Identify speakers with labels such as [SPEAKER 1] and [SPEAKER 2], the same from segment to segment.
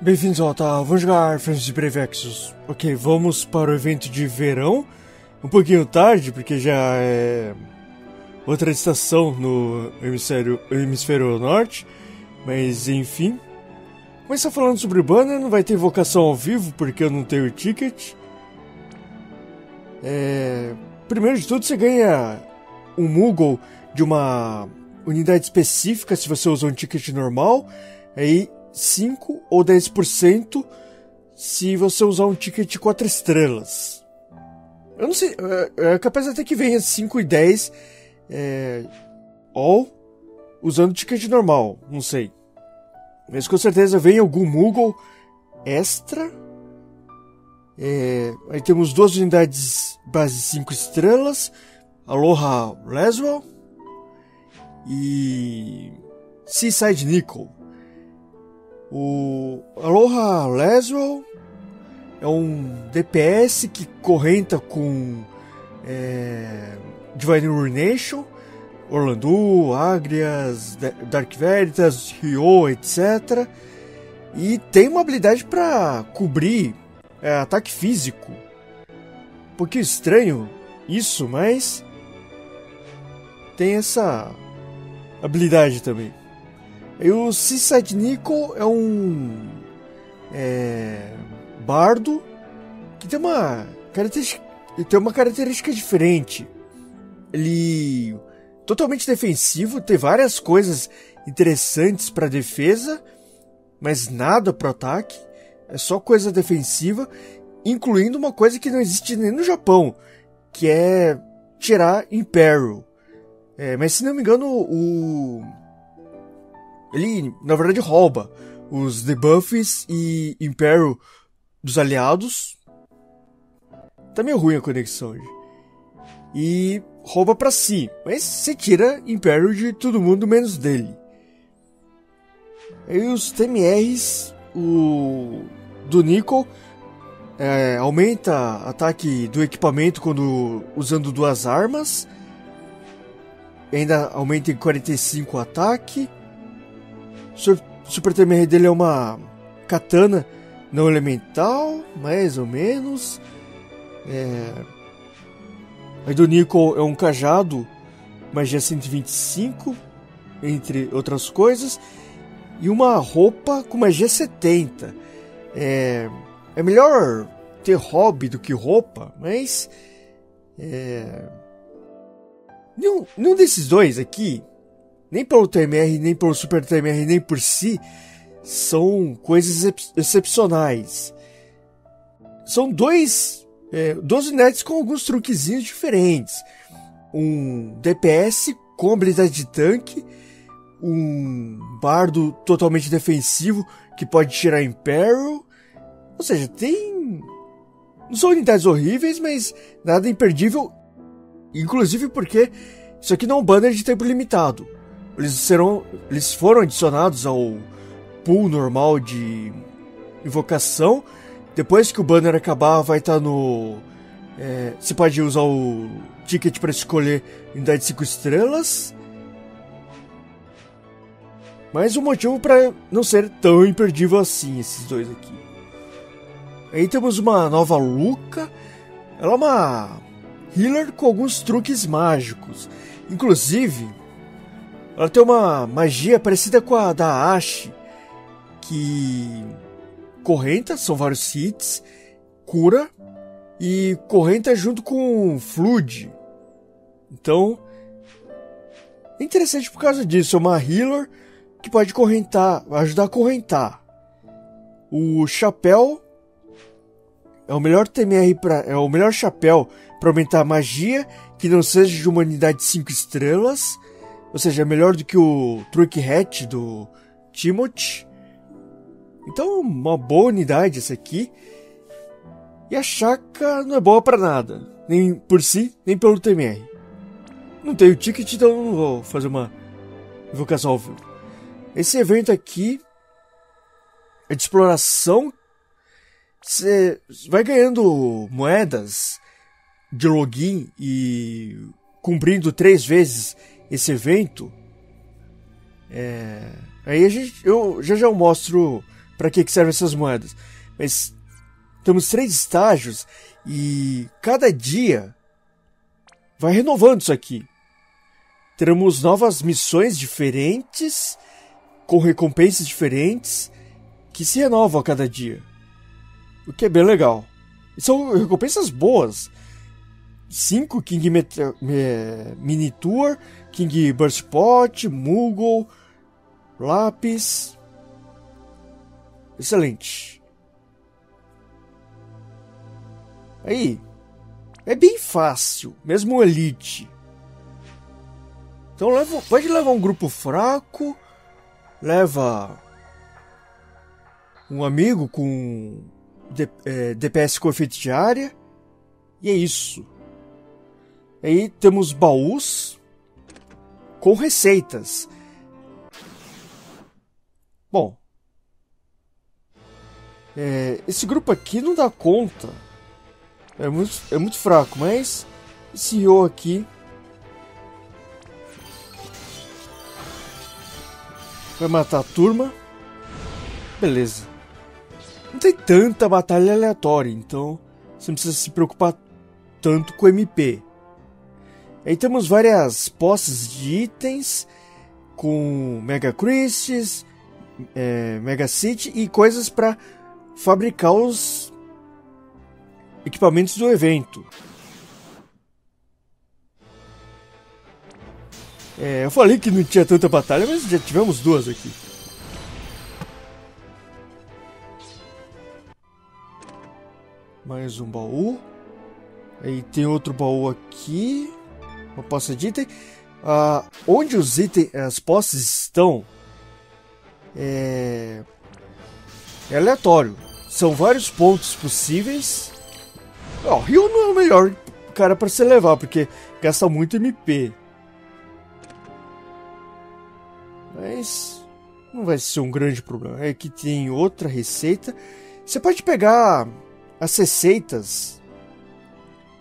[SPEAKER 1] Bem-vindos ao Otávio, vamos jogar Friends de Brevexus. Ok, vamos para o evento de verão. Um pouquinho tarde, porque já é outra estação no hemisfério, hemisfério norte. Mas enfim. Começar falando sobre banner, não vai ter invocação ao vivo porque eu não tenho ticket. É... Primeiro de tudo, você ganha um Moogle de uma unidade específica se você usa um ticket normal. Aí 5 ou 10% se você usar um ticket de 4 estrelas. Eu não sei, é, é capaz até que venha 5 e 10 é, ou usando ticket normal, não sei. Mas com certeza vem algum Moogle extra. É, aí temos duas unidades base 5 estrelas. Aloha Laswell e Seaside Nickel. O Aloha Laswell é um DPS que correnta com é, Divine Ruination, Orlandu, Agrias, Dark Veritas, Ryo, etc. E tem uma habilidade para cobrir é, ataque físico. Um pouquinho estranho isso, mas tem essa habilidade também. E o Seaside Nico é um é, bardo que tem uma característica, tem uma característica diferente. Ele totalmente defensivo, tem várias coisas interessantes para defesa, mas nada para ataque. É só coisa defensiva, incluindo uma coisa que não existe nem no Japão, que é tirar Imperial. É, mas se não me engano, o. Ele, na verdade, rouba os debuffs e Imperial dos aliados. Tá meio ruim a conexão hoje. E rouba para si, mas você tira Imperial de todo mundo menos dele. Aí os TMRs, o do Nico é, aumenta ataque do equipamento quando usando duas armas ainda aumenta em 45 o ataque. Super TMR dele é uma katana não elemental, mais ou menos. É... A do Nico é um cajado, magia 125, entre outras coisas. E uma roupa com magia 70. É, é melhor ter hobby do que roupa, mas. É Nenhum, nenhum desses dois aqui, nem pelo TMR, nem pelo Super TMR, nem por si, são coisas excep excepcionais. São dois, é, duas unidades com alguns truquezinhos diferentes. Um DPS com habilidade de tanque, um bardo totalmente defensivo que pode tirar Imperial. Ou seja, tem. Não são unidades horríveis, mas nada imperdível Inclusive porque isso aqui não é um banner de tempo limitado. Eles serão, eles foram adicionados ao pool normal de invocação. Depois que o banner acabar, vai estar tá no. É, você pode usar o ticket para escolher unidade de 5 estrelas. Mas um motivo para não ser tão imperdível assim, esses dois aqui. Aí temos uma nova Luca. Ela é uma healer com alguns truques mágicos. Inclusive, ela tem uma magia parecida com a da Ash, que correnta, são vários hits, cura e correnta junto com Flood. Então, é interessante por causa disso, é uma healer que pode correntar, ajudar a correntar. O chapéu é o melhor TMR para é o melhor chapéu para aumentar a magia que não seja de uma unidade de 5 estrelas, ou seja, é melhor do que o Truck Hat do Timothy. Então, uma boa unidade essa aqui. E a Chaka não é boa para nada, nem por si, nem pelo TMR. Não tenho ticket, então não vou fazer uma invocação ao vivo. Esse evento aqui é de exploração você vai ganhando moedas de login e cumprindo três vezes esse evento. É, aí a gente, eu já já mostro para que, que servem essas moedas. Mas temos três estágios e cada dia vai renovando isso aqui. Teremos novas missões diferentes, com recompensas diferentes, que se renovam a cada dia. O que é bem legal. E são recompensas boas. 5 King Met Me Mini Tour, King Burst Pot, Moogle, Lápis. Excelente. Aí, é bem fácil, mesmo Elite. Então leva, pode levar um grupo fraco, leva um amigo com é, DPS com efeito de área, e é isso. Aí temos baús com receitas. Bom, é, esse grupo aqui não dá conta. É muito, é muito fraco, mas esse Ryo aqui vai matar a turma. Beleza. Não tem tanta batalha aleatória, então você não precisa se preocupar tanto com MP. Aí temos várias posses de itens com Mega Cristes, é, Mega City e coisas para fabricar os equipamentos do evento. É, eu falei que não tinha tanta batalha, mas já tivemos duas aqui. Mais um baú. Aí tem outro baú aqui. Uma poça de item. Ah, onde os itens, as posses estão é, é aleatório. São vários pontos possíveis o Rio não é o melhor cara para se levar, porque gasta muito MP. Mas não vai ser um grande problema. É que tem outra receita. Você pode pegar as receitas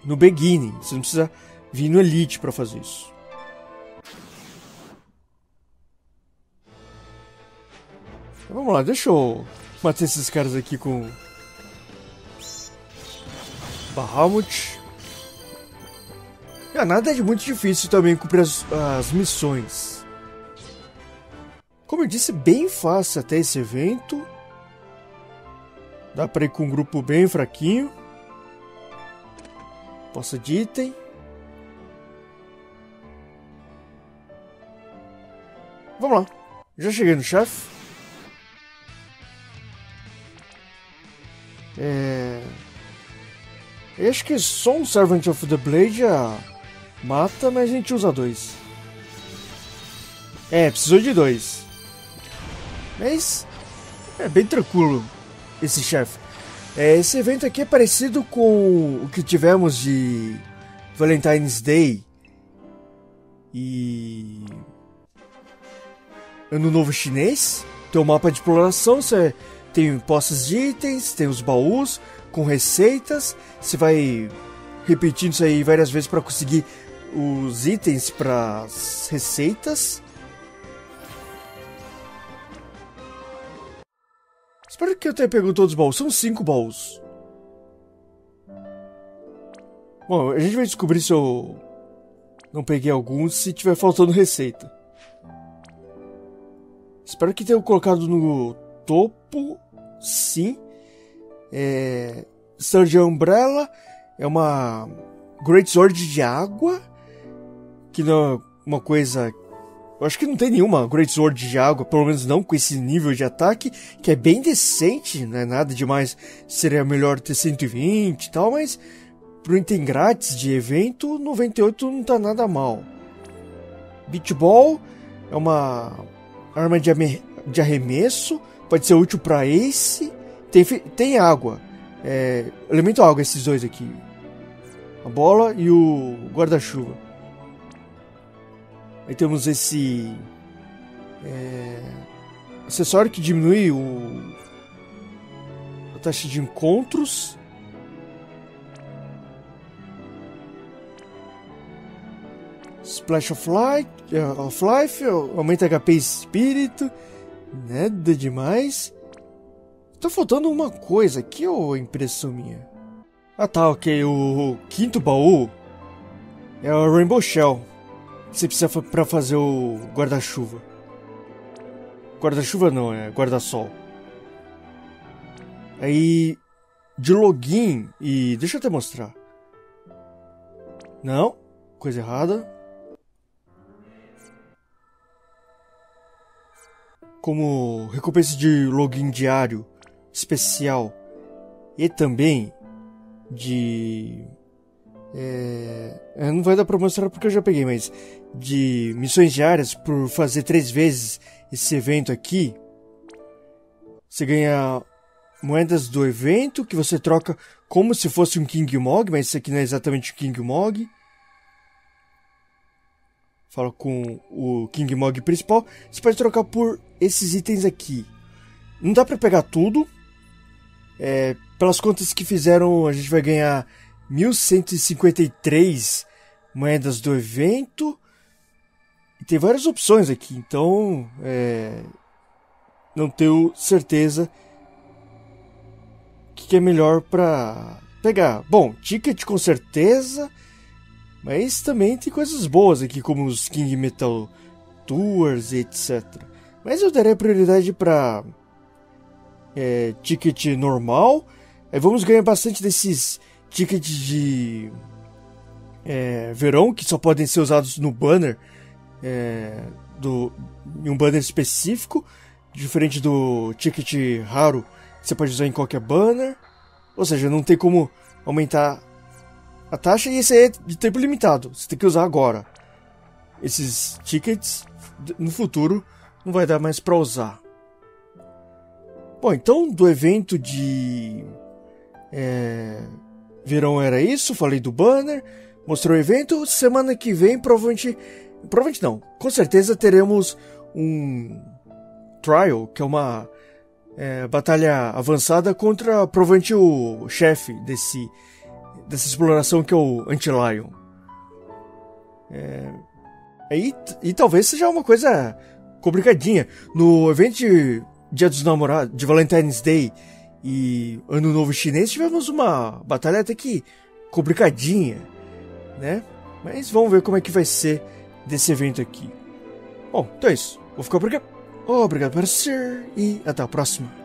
[SPEAKER 1] no beginning. Você não precisa vir no elite para fazer isso. Então, vamos lá, deixa eu matar esses caras aqui com Bahamut. É, nada de muito difícil também cumprir as, as missões. Como eu disse, bem fácil até esse evento. Dá pra ir com um grupo bem fraquinho. Possa de item. Vamos lá. Já cheguei no chefe. É... Eu acho que só um Servant of the Blade já mata, mas a gente usa dois. É, precisou de dois. Mas é bem tranquilo esse chefe. É, esse evento aqui é parecido com o que tivemos de Valentine's Day e Ano Novo Chinês. Tem o um mapa de exploração, você tem postas de itens, tem os baús, com receitas. Você vai repetindo isso aí várias vezes para conseguir os itens para as receitas. Espero que eu tenha pego todos os baús. São cinco baús. Bom, a gente vai descobrir se eu não peguei alguns se tiver faltando receita. Espero que tenham colocado no topo, sim. É, Surge Umbrella é uma Great Sword de água, que não é uma coisa. Eu acho que não tem nenhuma Great Sword de água, pelo menos não com esse nível de ataque, que é bem decente, não é nada demais. Seria melhor ter 120 e tal, mas pro item grátis de evento, 98 não tá nada mal. Beat Ball é uma arma de, arremesso, pode ser útil para Ace tem, tem água. É, elemento água, esses dois aqui. A bola e o guarda-chuva. Aí temos esse. É, acessório que diminui o, a taxa de encontros. Splash of Life, of life aumenta HP e espírito. Nada demais. Tá faltando uma coisa aqui ou impressão minha? Ah tá, ok. O quinto baú é o Rainbow Shell. Que você precisa para fazer o guarda-chuva. Guarda-chuva não, é guarda-sol. Aí de login e deixa eu até mostrar. Não, coisa errada. Como recompensa de login diário especial e também de é, não vai dar pra mostrar porque eu já peguei, mas de missões diárias por fazer três vezes esse evento aqui, você ganha moedas do evento que você troca como se fosse um King Mog, mas isso aqui não é exatamente o King Mog. Fala com o King Mog principal. Você pode trocar por esses itens aqui. Não dá para pegar tudo. É, pelas contas que fizeram, a gente vai ganhar 1153 moedas do evento. E tem várias opções aqui, então é, não tenho certeza o que é melhor para pegar. Bom, ticket com certeza, mas também tem coisas boas aqui, como os King Metal Tours, etc. Mas eu darei prioridade para é, ticket normal. Aí vamos ganhar bastante desses tickets de é, verão que só podem ser usados no banner é, do, em um banner específico, diferente do ticket raro que você pode usar em qualquer banner. Ou seja, não tem como aumentar a taxa e esse é de tempo limitado. Você tem que usar agora. Esses tickets no futuro não vai dar mais para usar. Bom, então do evento de é, verão era isso, falei do banner, mostrou o evento. Semana que vem, provavelmente. Provavelmente não, com certeza teremos um trial, que é uma é, batalha avançada contra provavelmente o chefe desse dessa exploração que é o Anti-Lion. É, e, e talvez seja uma coisa complicadinha. No evento de Dia dos Namorados, de Valentine's Day e Ano Novo Chinês, tivemos uma batalha até que complicadinha, né? Mas vamos ver como é que vai ser desse evento aqui. Bom, então é isso. Vou ficar por aqui. Obrigado por assistir e até a próxima.